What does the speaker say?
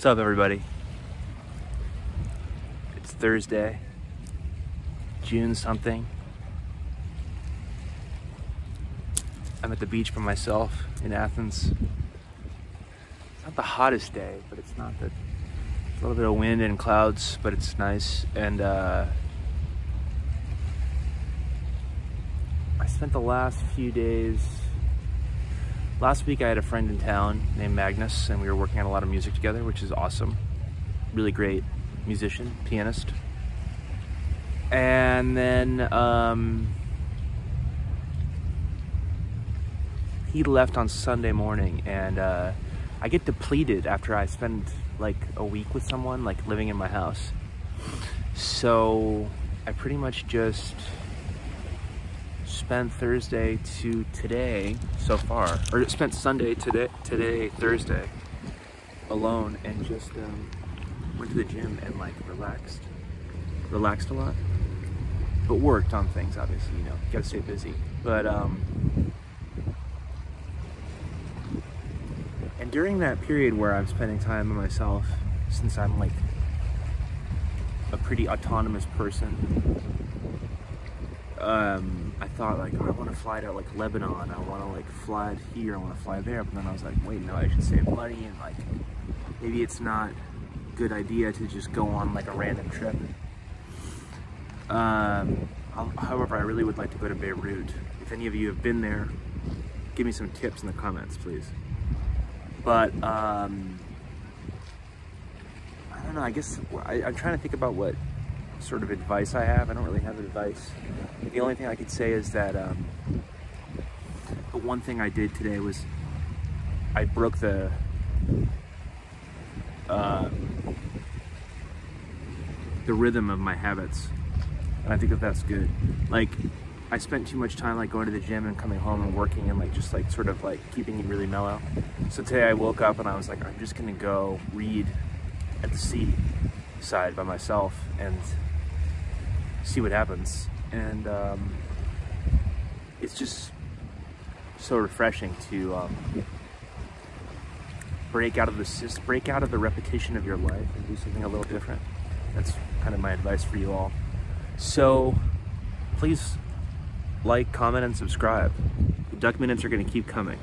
What's up, everybody? It's Thursday, June something. I'm at the beach by myself in Athens. It's not the hottest day, but it's not the. It's a little bit of wind and clouds, but it's nice. And uh, I spent the last few days. Last week I had a friend in town named Magnus, and we were working on a lot of music together, which is awesome. Really great musician, pianist. And then um, he left on Sunday morning, and uh, I get depleted after I spend like a week with someone, like living in my house. So I pretty much just spent Thursday to today so far, or spent Sunday today, today Thursday, alone, and just um, went to the gym and like relaxed, relaxed a lot, but worked on things. Obviously, you know, gotta stay busy. But um, and during that period where I'm spending time by myself, since I'm like a pretty autonomous person, um, I thought like, oh, I want to fly to like Lebanon. I want to like fly here. I want to fly there. But then I was like, wait, no, I should save money and like maybe it's not a good idea to just go on like a random trip. Um, however, I really would like to go to Beirut. If any of you have been there, give me some tips in the comments, please. But um, I don't know. I guess I, I'm trying to think about what sort of advice I have. I don't really have advice. The only thing I could say is that um, the one thing I did today was I broke the uh, the rhythm of my habits, and I think that that's good. Like I spent too much time like going to the gym and coming home and working and like just like sort of like keeping it really mellow. So today I woke up and I was like, I'm just gonna go read at the sea side by myself and see what happens. And um, it's just so refreshing to um, break out of the break out of the repetition of your life and do something a little different. That's kind of my advice for you all. So please like, comment, and subscribe. The duck minutes are going to keep coming.